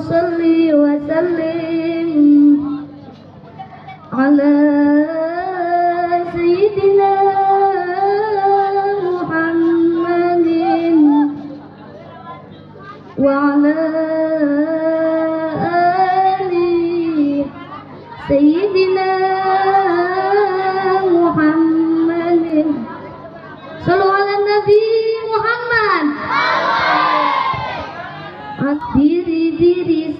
وصلي وسلم على سيدنا محمد وعلى آل سيدنا محمد. صلوا على النبي محمد.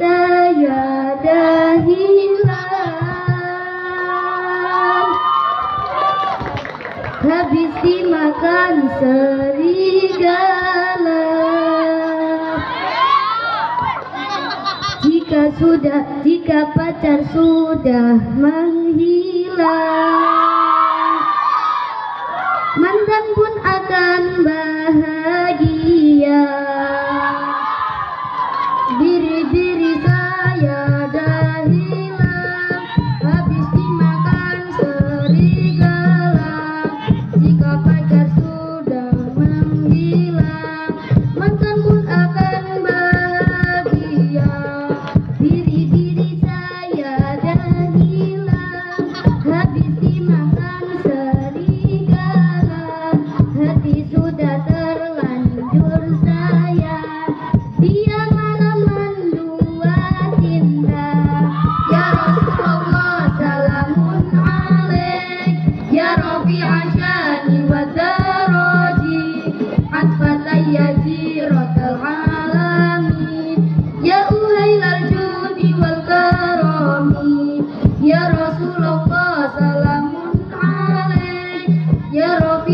saya dah hilang Habis dimakan serigala. Jika sudah, jika pacar sudah menghilang Mantan pun akan balik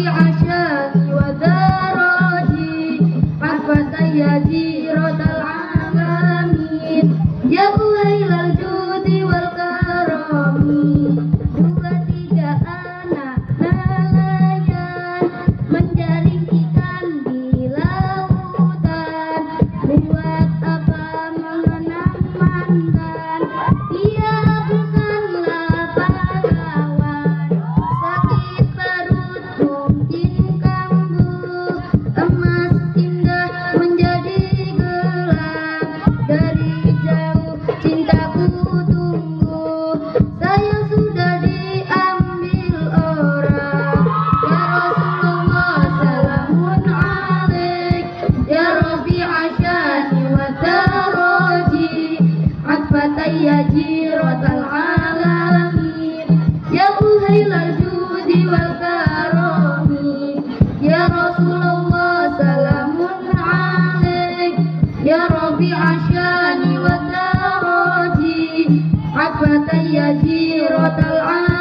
عشاء الرحمن وتاراتي عفة يسيرة العالم.